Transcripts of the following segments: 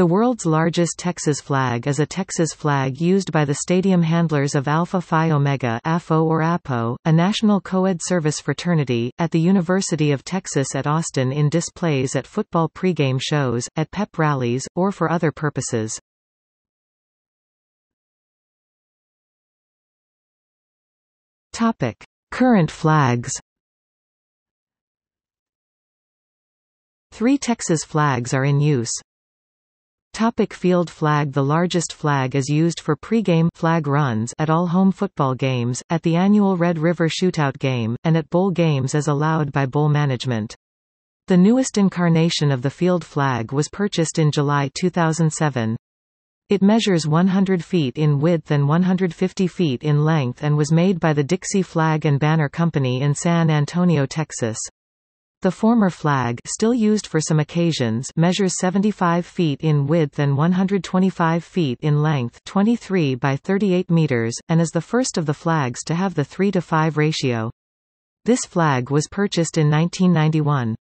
The world's largest Texas flag is a Texas flag used by the stadium handlers of Alpha Phi Omega AFO or APO, a national co-ed service fraternity, at the University of Texas at Austin in displays at football pregame shows, at pep rallies, or for other purposes. Current flags Three Texas flags are in use. Topic field flag The largest flag is used for pregame flag runs at all home football games, at the annual Red River Shootout game, and at bowl games as allowed by bowl management. The newest incarnation of the field flag was purchased in July 2007. It measures 100 feet in width and 150 feet in length and was made by the Dixie Flag and Banner Company in San Antonio, Texas. The former flag still used for some occasions measures 75 feet in width and 125 feet in length 23 by 38 meters, and is the first of the flags to have the 3 to 5 ratio. This flag was purchased in 1991.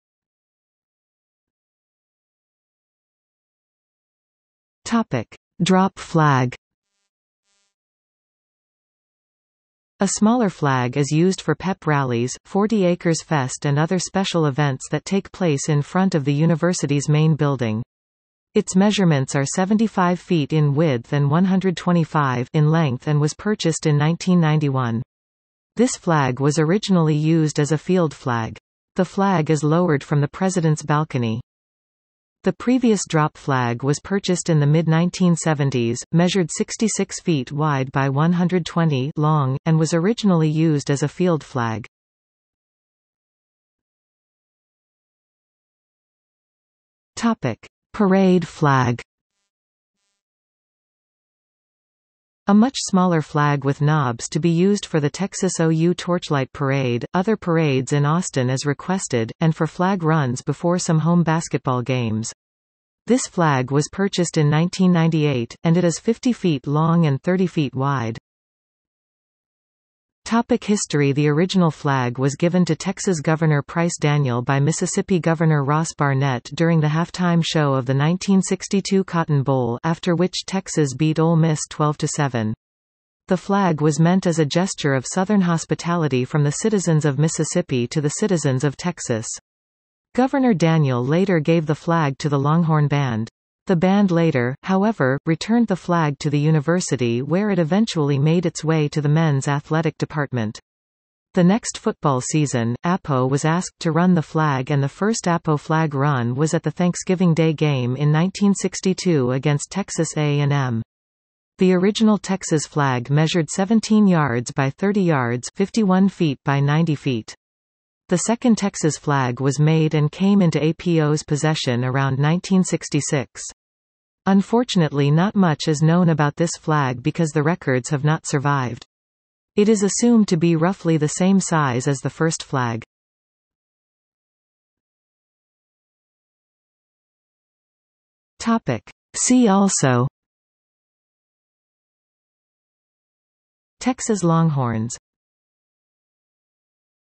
Topic. Drop flag A smaller flag is used for pep rallies, 40 Acres Fest and other special events that take place in front of the university's main building. Its measurements are 75 feet in width and 125 in length and was purchased in 1991. This flag was originally used as a field flag. The flag is lowered from the president's balcony. The previous drop flag was purchased in the mid-1970s, measured 66 feet wide by 120 long, and was originally used as a field flag. Topic: Parade flag. A much smaller flag with knobs to be used for the Texas OU Torchlight Parade, other parades in Austin as requested, and for flag runs before some home basketball games. This flag was purchased in 1998, and it is 50 feet long and 30 feet wide. Topic history The original flag was given to Texas Governor Price Daniel by Mississippi Governor Ross Barnett during the halftime show of the 1962 Cotton Bowl after which Texas beat Ole Miss 12-7. The flag was meant as a gesture of Southern hospitality from the citizens of Mississippi to the citizens of Texas. Governor Daniel later gave the flag to the Longhorn Band. The band later, however, returned the flag to the university where it eventually made its way to the men's athletic department. The next football season, APO was asked to run the flag and the first APO flag run was at the Thanksgiving Day game in 1962 against Texas A&M. The original Texas flag measured 17 yards by 30 yards 51 feet by 90 feet. The second Texas flag was made and came into APO's possession around 1966. Unfortunately not much is known about this flag because the records have not survived. It is assumed to be roughly the same size as the first flag. Topic. See also Texas Longhorns